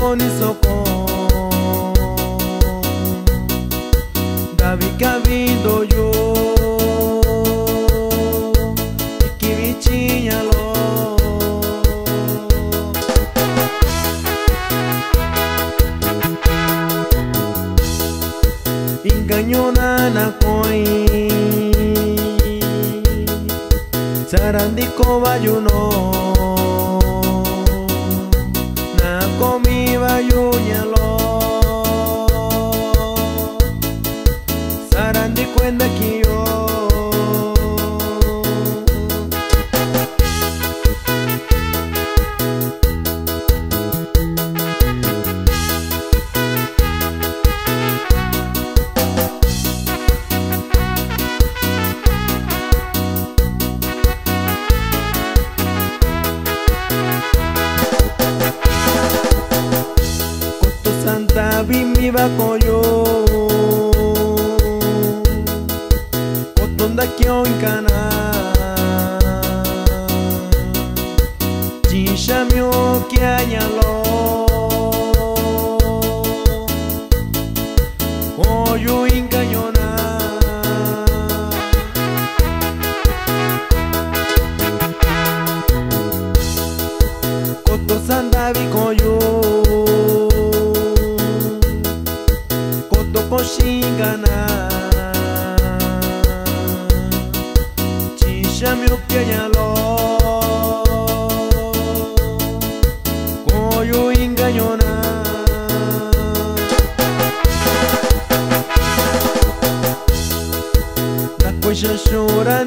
sokoni soko Gabi gabi doyo Ikibichiñalo Ingañona na koi. Sarandiko bayuno Na komi bayuñalo Sarandiko endakiyo viva encanar? Otonda kyo inkana Chishamyo kianyalo Coyo incañona Sandavi Coyo inkanyona Koto santa bikoyo Koto koshingana Chishamyo kianyalo Koyo inganyona Nakoisha shura